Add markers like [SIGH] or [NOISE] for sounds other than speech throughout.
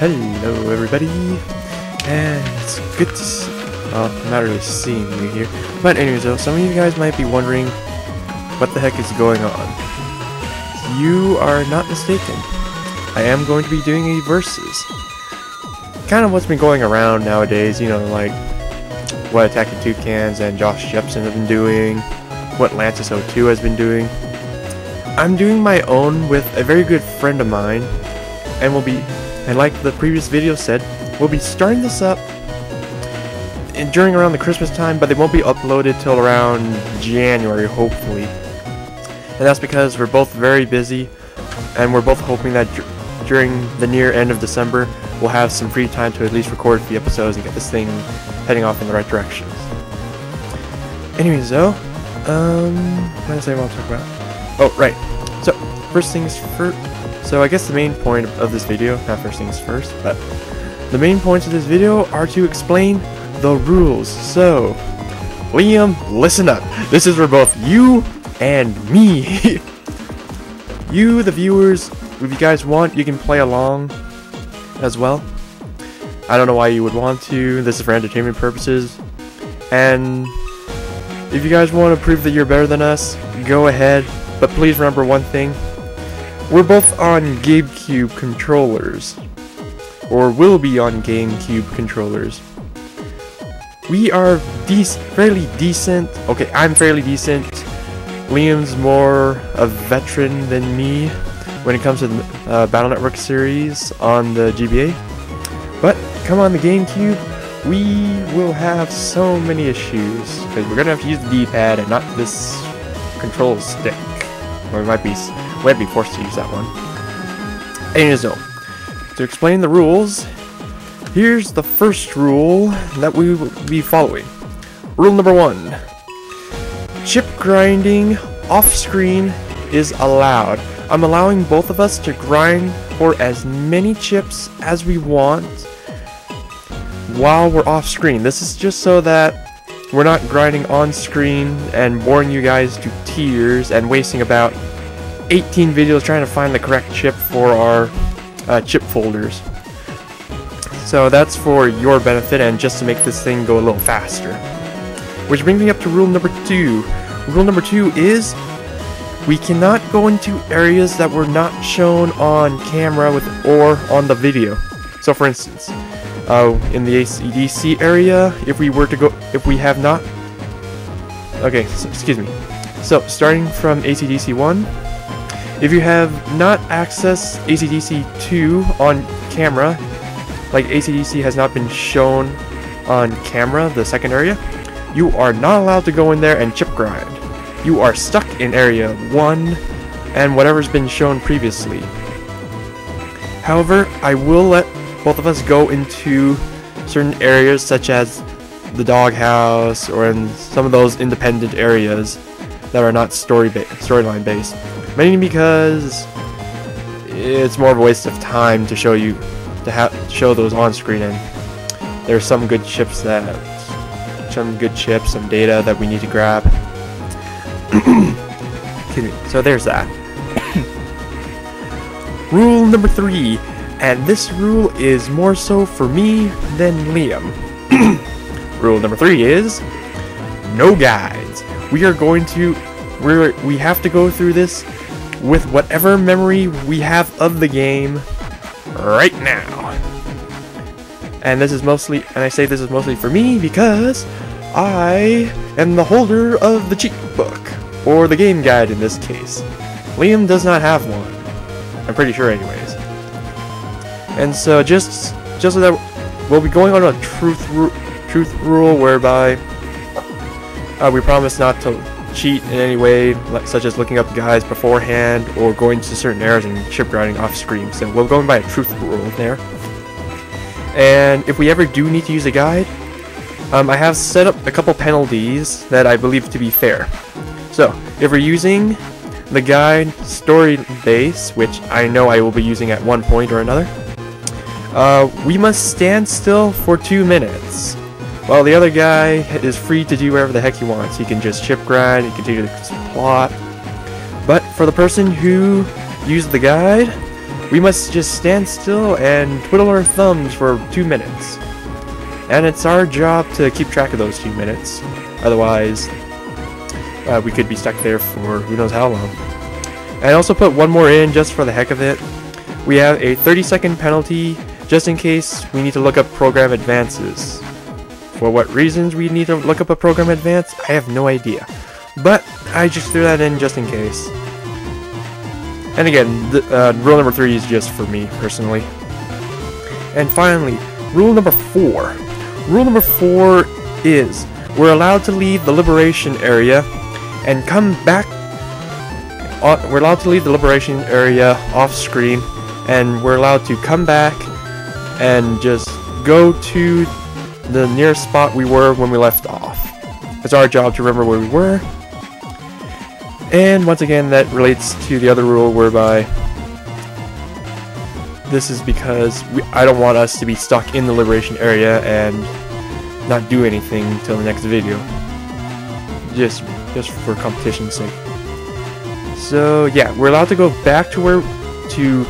Hello, everybody, and it's good to see. Well, I'm not really seeing you here, but anyways, though, some of you guys might be wondering what the heck is going on. You are not mistaken. I am going to be doing a versus. Kind of what's been going around nowadays, you know, like what Attacking Toucans and Josh Jepson have been doing, what Lancis02 has been doing. I'm doing my own with a very good friend of mine, and we'll be, and like the previous video said, we'll be starting this up in, during around the Christmas time, but they won't be uploaded till around January, hopefully. And that's because we're both very busy, and we're both hoping that dur- during the near end of December, we'll have some free time to at least record the episodes and get this thing heading off in the right directions. Anyways, though, um, what did I want to talk about? Oh, right. So, first things first. So, I guess the main point of this video, not first things first, but the main points of this video are to explain the rules. So, Liam, listen up. This is for both you and me. [LAUGHS] you, the viewers, if you guys want, you can play along as well. I don't know why you would want to. This is for entertainment purposes. And if you guys want to prove that you're better than us, go ahead. But please remember one thing. We're both on GameCube controllers. Or will be on GameCube controllers. We are dec fairly decent. Okay, I'm fairly decent. Liam's more a veteran than me when it comes to the uh, Battle Network series on the GBA. But come on the GameCube, we will have so many issues because we're gonna have to use the D-pad and not this control stick, or it might be we might be forced to use that one. Anyways, to explain the rules, here's the first rule that we will be following. Rule number one: chip grinding off-screen is allowed. I'm allowing both of us to grind for as many chips as we want while we're off screen. This is just so that we're not grinding on screen and boring you guys to tears and wasting about 18 videos trying to find the correct chip for our uh, chip folders. So that's for your benefit and just to make this thing go a little faster. Which brings me up to rule number two. Rule number two is we cannot go into areas that were not shown on camera with or on the video. So for instance, uh, in the ACDC area, if we were to go, if we have not, okay, so, excuse me. So starting from ACDC 1, if you have not accessed ACDC 2 on camera, like ACDC has not been shown on camera, the second area, you are not allowed to go in there and chip grind you are stuck in area 1 and whatever's been shown previously. However, I will let both of us go into certain areas such as the doghouse or in some of those independent areas that are not story ba storyline based. Mainly because it's more of a waste of time to show you to have show those on screen and there's some good chips that some good chips, some data that we need to grab. [COUGHS] So there's that. [COUGHS] rule number three, and this rule is more so for me than Liam. [COUGHS] rule number three is no guides. We are going to we we have to go through this with whatever memory we have of the game right now. And this is mostly and I say this is mostly for me because I am the holder of the cheat book or the game guide in this case. Liam does not have one. I'm pretty sure anyways. And so just just so that we'll be going on a truth ru truth rule whereby uh, we promise not to cheat in any way, such as looking up guides beforehand or going to certain areas and chip grinding off screen. So we're going by a truth rule there. And if we ever do need to use a guide, um, I have set up a couple penalties that I believe to be fair. So, if we're using the guide story base, which I know I will be using at one point or another, uh, we must stand still for two minutes. While the other guy is free to do whatever the heck he wants. He can just chip grind, he can continue the plot. But for the person who used the guide, we must just stand still and twiddle our thumbs for two minutes. And it's our job to keep track of those two minutes. Otherwise, uh, we could be stuck there for who knows how long. And also put one more in just for the heck of it. We have a 30 second penalty just in case we need to look up program advances. For what reasons we need to look up a program advance, I have no idea. But I just threw that in just in case. And again, uh, rule number three is just for me, personally. And finally, rule number four. Rule number four is we're allowed to leave the liberation area and come back. We're allowed to leave the liberation area off screen, and we're allowed to come back and just go to the nearest spot we were when we left off. It's our job to remember where we were. And once again, that relates to the other rule whereby this is because we, I don't want us to be stuck in the liberation area and not do anything until the next video. Just, just for competition's sake. So yeah, we're allowed to go back to where, to,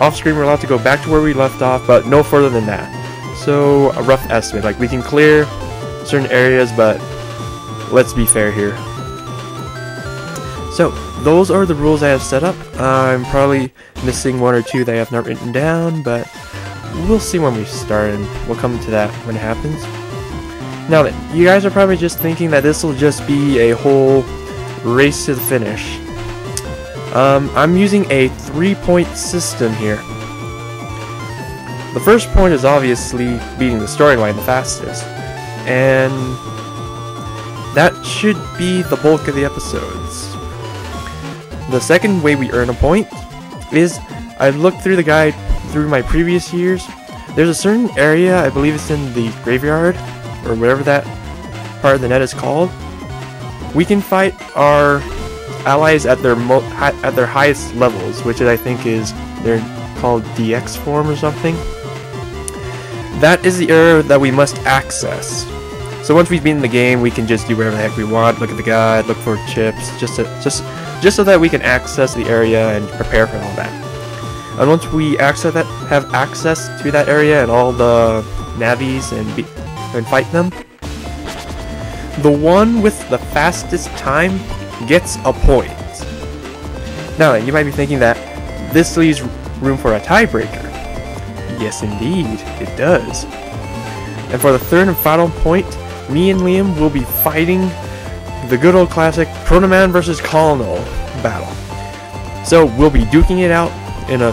off screen we're allowed to go back to where we left off, but no further than that. So a rough estimate, like we can clear certain areas, but let's be fair here. So those are the rules I have set up. I'm probably missing one or two that I have not written down, but we'll see when we start and we'll come to that when it happens. Now you guys are probably just thinking that this will just be a whole race to the finish. Um, I'm using a three-point system here. The first point is obviously beating the storyline the fastest, and that should be the bulk of the episodes. The second way we earn a point is I've looked through the guide through my previous years. There's a certain area, I believe it's in the graveyard, or whatever that part of the net is called. We can fight our allies at their at their highest levels, which I think is they're called DX form or something. That is the area that we must access. So once we've beaten the game, we can just do whatever the heck we want. Look at the guide, look for chips, just to, just just so that we can access the area and prepare for all that. And once we access that, have access to that area and all the navis and be, and fight them, the one with the fastest time gets a point. Now, you might be thinking that this leaves room for a tiebreaker. Yes, indeed, it does. And for the third and final point, me and Liam will be fighting the good old classic Protoman versus Colonel battle. So we'll be duking it out in a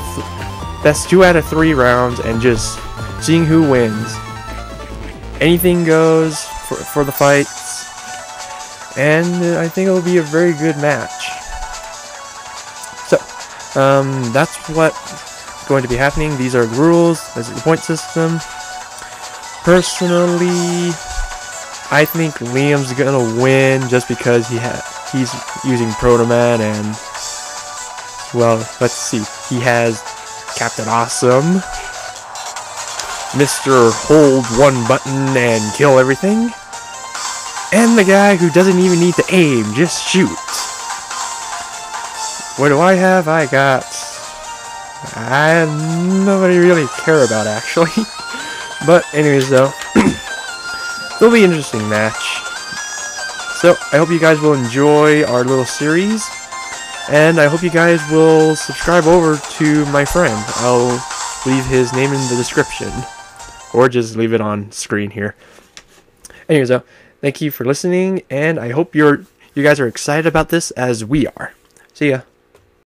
best two out of three rounds and just seeing who wins. Anything goes for, for the fights. And I think it'll be a very good match. So, um, that's what's going to be happening. These are the rules. This is the point system. Personally, I think Liam's gonna win just because he ha he's using Protoman and well, let's see. He has Captain Awesome, Mr. Hold one button and kill everything, and the guy who doesn't even need to aim, just shoot. What do I have? I got I nobody really care about actually. [LAUGHS] but anyways though. [CLEARS THROAT] It'll be an interesting match. So, I hope you guys will enjoy our little series. And I hope you guys will subscribe over to my friend. I'll leave his name in the description. Or just leave it on screen here. Anyways, though, thank you for listening, and I hope you're you guys are excited about this as we are. See ya.